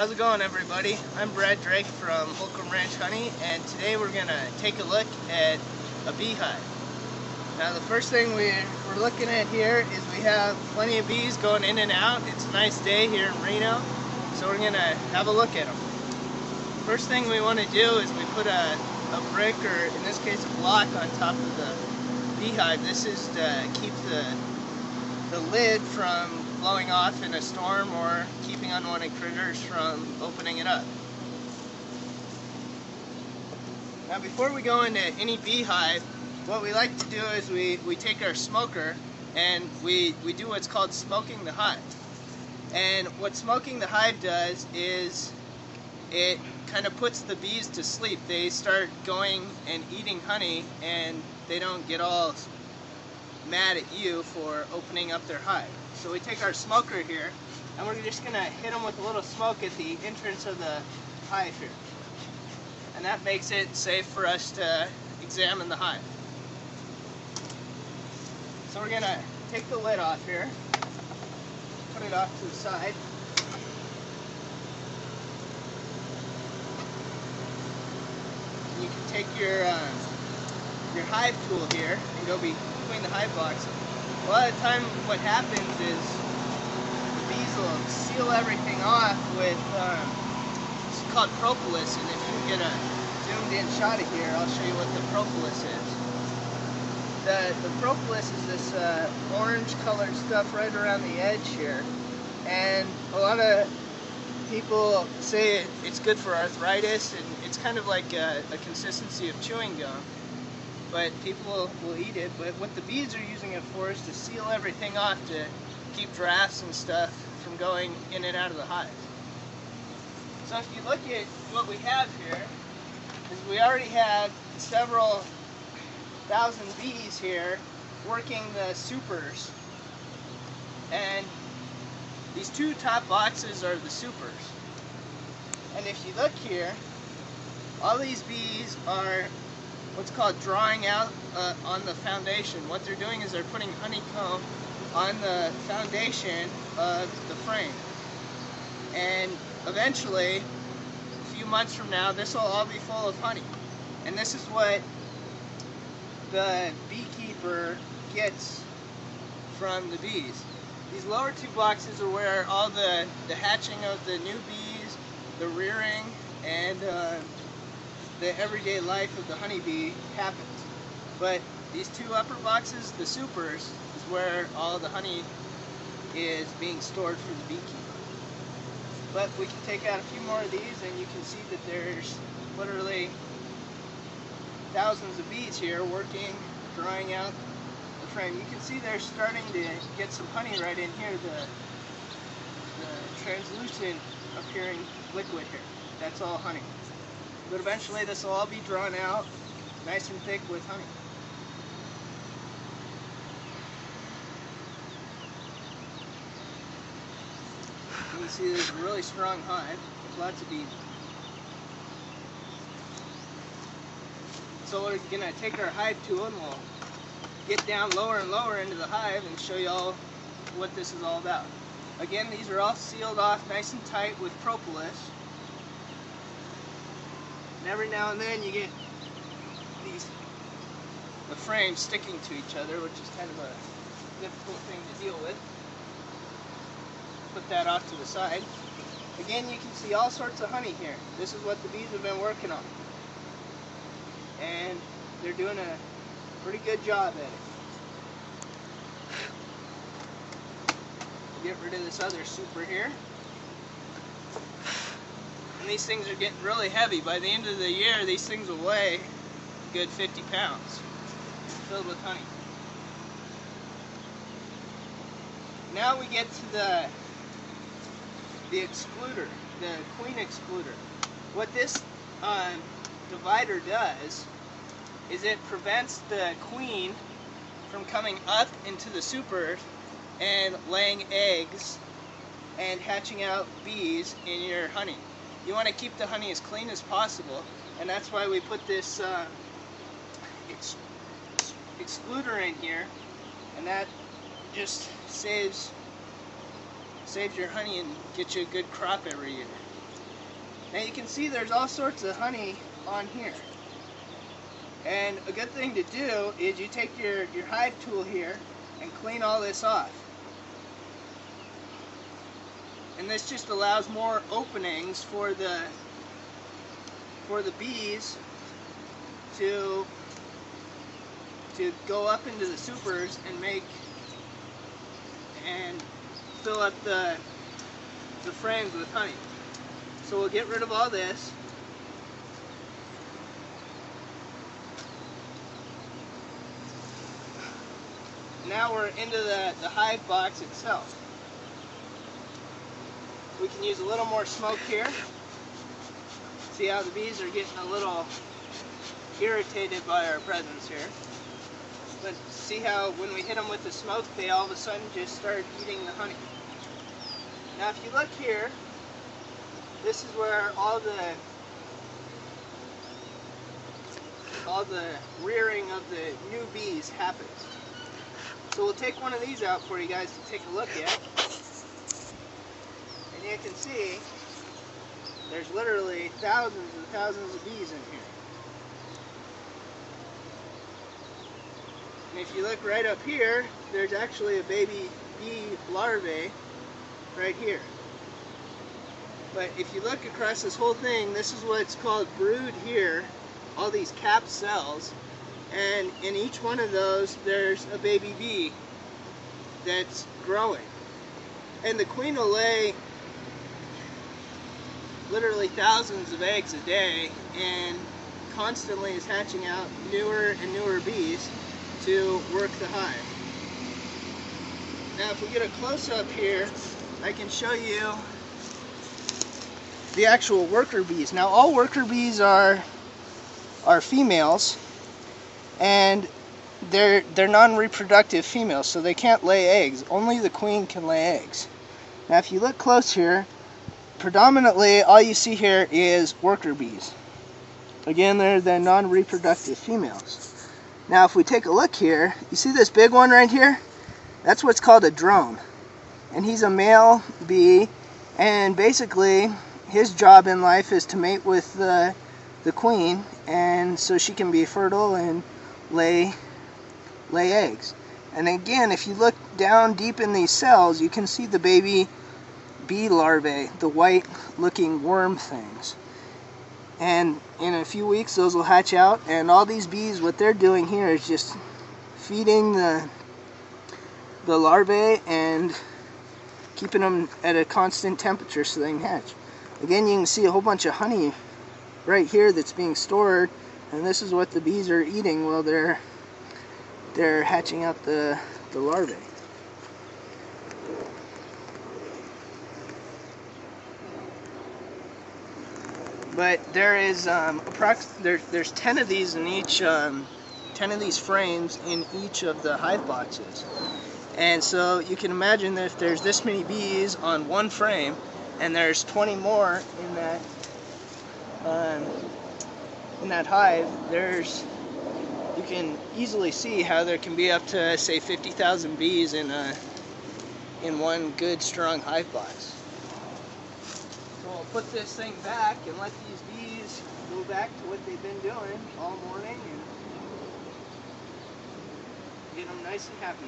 How's it going everybody? I'm Brad Drake from Holcomb Ranch Honey and today we're going to take a look at a beehive. Now the first thing we, we're looking at here is we have plenty of bees going in and out. It's a nice day here in Reno so we're going to have a look at them. First thing we want to do is we put a, a brick or in this case a block on top of the beehive. This is to keep the, the lid from blowing off in a storm or keeping unwanted critters from opening it up. Now before we go into any beehive, what we like to do is we, we take our smoker and we, we do what's called smoking the hive. And what smoking the hive does is it kind of puts the bees to sleep. They start going and eating honey and they don't get all mad at you for opening up their hive. So we take our smoker here, and we're just going to hit them with a little smoke at the entrance of the hive here. And that makes it safe for us to examine the hive. So we're going to take the lid off here, put it off to the side. And you can take your uh, your hive tool here and go between the hive boxes a lot of time what happens is the bees will seal everything off with um, it's called propolis and if you get a zoomed in shot of here I'll show you what the propolis is. The, the propolis is this uh, orange colored stuff right around the edge here and a lot of people say it's good for arthritis and it's kind of like a, a consistency of chewing gum but people will eat it. But what the bees are using it for is to seal everything off to keep drafts and stuff from going in and out of the hive. So if you look at what we have here, is we already have several thousand bees here working the supers. And these two top boxes are the supers. And if you look here, all these bees are what's called drawing out uh, on the foundation. What they're doing is they're putting honeycomb on the foundation of the frame. And eventually, a few months from now, this will all be full of honey. And this is what the beekeeper gets from the bees. These lower two boxes are where all the, the hatching of the new bees, the rearing, and uh, the everyday life of the honeybee happens. But these two upper boxes, the supers, is where all the honey is being stored for the beekeeper. But we can take out a few more of these and you can see that there's literally thousands of bees here working, drying out the frame. You can see they're starting to get some honey right in here, the, the translucent appearing liquid here. That's all honey. But eventually this will all be drawn out nice and thick with honey. You can see there's a really strong hive with lots of bees. So we're going to take our hive tool and we'll get down lower and lower into the hive and show you all what this is all about. Again, these are all sealed off nice and tight with propolis. And every now and then you get these the frames sticking to each other, which is kind of a difficult thing to deal with. Put that off to the side. Again, you can see all sorts of honey here. This is what the bees have been working on. And they're doing a pretty good job at it. Get rid of this other super here these things are getting really heavy. By the end of the year, these things will weigh a good 50 pounds, filled with honey. Now we get to the the excluder, the queen excluder. What this uh, divider does is it prevents the queen from coming up into the super and laying eggs and hatching out bees in your honey you want to keep the honey as clean as possible and that's why we put this uh, ex excluder in here and that just saves saves your honey and gets you a good crop every year. Now you can see there's all sorts of honey on here. And a good thing to do is you take your, your hive tool here and clean all this off. And this just allows more openings for the for the bees to to go up into the supers and make and fill up the the frames with honey. So we'll get rid of all this. Now we're into the, the hive box itself. We can use a little more smoke here. See how the bees are getting a little irritated by our presence here. But see how when we hit them with the smoke, they all of a sudden just start eating the honey. Now if you look here, this is where all the all the rearing of the new bees happens. So we'll take one of these out for you guys to take a look at. And you can see there's literally thousands and thousands of bees in here. And if you look right up here, there's actually a baby bee larvae right here. But if you look across this whole thing, this is what's called brood here, all these capped cells. And in each one of those, there's a baby bee that's growing. And the queen will lay literally thousands of eggs a day and constantly is hatching out newer and newer bees to work the hive. Now if we get a close-up here, I can show you the actual worker bees. Now all worker bees are are females and they're they're non-reproductive females so they can't lay eggs. Only the queen can lay eggs. Now if you look close here, predominantly all you see here is worker bees. Again, they're the non-reproductive females. Now if we take a look here, you see this big one right here? That's what's called a drone. And he's a male bee and basically his job in life is to mate with the, the queen and so she can be fertile and lay lay eggs. And again, if you look down deep in these cells, you can see the baby bee larvae, the white looking worm things. And in a few weeks, those will hatch out. And all these bees, what they're doing here is just feeding the, the larvae and keeping them at a constant temperature so they can hatch. Again, you can see a whole bunch of honey right here that's being stored. And this is what the bees are eating while they're they're hatching out the, the larvae. But there is um, approx there, there's 10 of these in each, um, 10 of these frames in each of the hive boxes. And so you can imagine that if there's this many bees on one frame, and there's 20 more in that um, in that hive, there's you can easily see how there can be up to say 50,000 bees in a in one good strong hive box. I'll put this thing back and let these bees go back to what they've been doing all morning and get them nice and happy.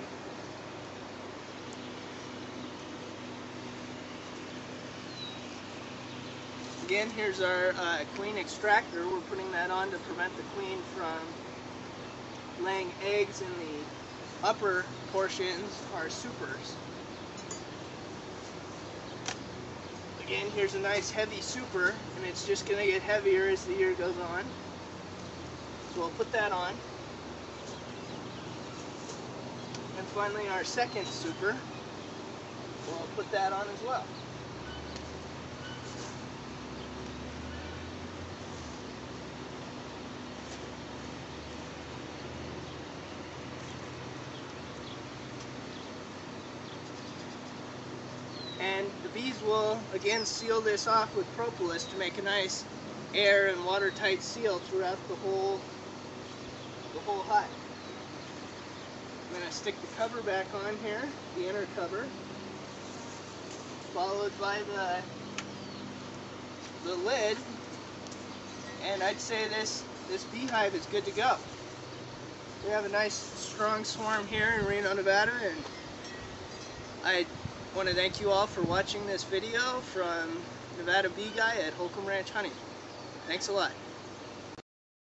Again, here's our uh, queen extractor. We're putting that on to prevent the queen from laying eggs in the upper portions our supers. Again, here's a nice heavy super, and it's just going to get heavier as the year goes on. So we'll put that on. And finally our second super, we'll put that on as well. And the bees will again seal this off with propolis to make a nice air and watertight seal throughout the whole the whole hive. I'm going to stick the cover back on here, the inner cover, followed by the the lid, and I'd say this this beehive is good to go. We have a nice strong swarm here in Reno, Nevada, and I want to thank you all for watching this video from Nevada Bee Guy at Holcomb Ranch Honey. Thanks a lot.